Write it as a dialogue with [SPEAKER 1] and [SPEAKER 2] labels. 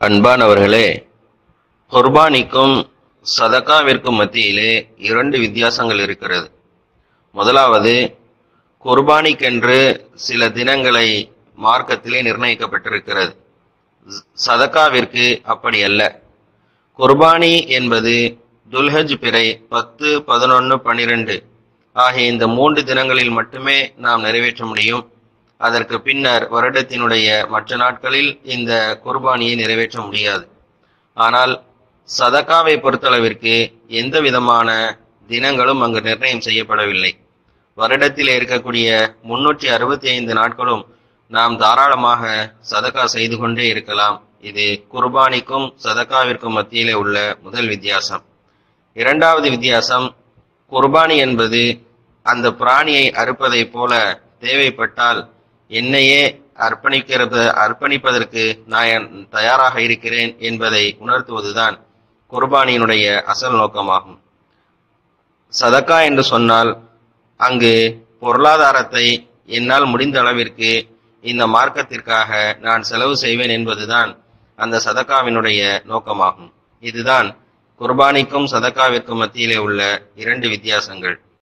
[SPEAKER 1] அன்பானவர்களே குர்பானிக்கும் சதக்காவிற்கும் மத்தியிலே இரண்டு வித்தியாசங்கள் இருக்கிறது. முதலாவது குர்பானிக்கென்று சில தினங்களை மார்க்கத்திலே நிர்ணயிக்கப்பட்டிருக்கிறது. சதக்காவிற்கு அப்படி அல்ல. குர்பானி என்பது துல்ஹஜ் பிறை பத்து பதினொன்று பன்னிரெண்டு ஆகிய இந்த மூன்று தினங்களில் மட்டுமே நாம் நிறைவேற்ற முடியும். அதற்கு பின்னர் வருடத்தினுடைய மற்ற நாட்களில் இந்த குர்பானியை நிறைவேற்ற முடியாது. ஆனால் சதக்காவை பொறுத்தளவிற்கு எந்த விதமான தினங்களும் அங்கு நிர்ணயம் செய்யப்படவில்லை. வருடத்தில் இருக்கக்கூடிய முன்னூற்றி அறுபத்தி ஐந்து நாட்களும் நாம் தாராளமாக சதகா செய்து கொண்டே இருக்கலாம். இது குர்பானிக்கும் சதக்காவிற்கும் மத்தியிலே உள்ள முதல் வித்தியாசம். இரண்டாவது வித்தியாசம் குர்பானி என்பது அந்த பிராணியை அறுப்பதைப் போல தேவைப்பட்டால் என்னையே அர்ப்பணிக்கிறது அர்ப்பணிப்பதற்கு நான் தயாராக இருக்கிறேன் என்பதை உணர்த்துவதுதான் குர்பானியினுடைய அசல் நோக்கமாகும். சதக்கா என்று சொன்னால் அங்கு பொருளாதாரத்தை என்னால் முடிந்த அளவிற்கு இந்த மார்க்கத்திற்காக நான் செலவு செய்வேன் என்பதுதான் அந்த சதக்காவினுடைய நோக்கமாகும். இதுதான் குர்பானிக்கும் சதக்காவிற்கும் மத்தியிலே உள்ள இரண்டு வித்தியாசங்கள்.